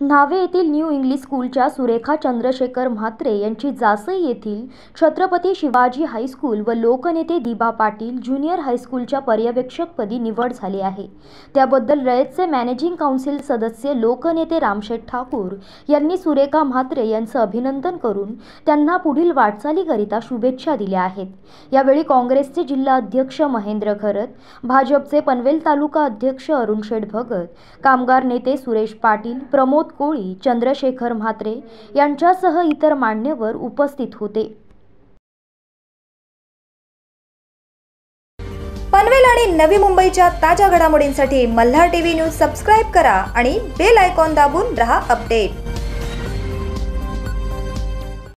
न्हावे येथील new English स्कूलच्या सुरेखा चंद्रशेखर म्हात्रे यांची जासई येथील छत्रपती शिवाजी हायस्कूल व लोकनेते दिबा पाटील ज्युनियर हायस्कूलच्या पर्यवेक्षकपदी निवड झाली आहे. त्याबद्दल रयतचे मॅनेजिंग काउन्सिल सदस्य लोकनेते रामशेठ ठाकूर यांनी सुरेखा म्हात्रे यांचं अभिनंदन करून त्यांना पुढील वाटचालीकरिता शुभेच्छा दिल्या आहेत. यावेळी काँग्रेसचे जिल्हा अध्यक्ष महेंद्र खरत भाजपचे पनवेल तालुका अध्यक्ष अरुण शेठ भगत कामगार नेते सुरेश पाटील प्रमोद प्रमोद कोळी चंद्रशेखर म्हात्रे यांच्यासह इतर मान्यवर उपस्थित होते. पनवेल आणि नवी मुंबईच्या ताज्या घडामोडींसाठी मल्हार टीव्ही न्यूज सबस्क्राईब करा आणि बेल आयकॉन दाबून रहा अपडेट.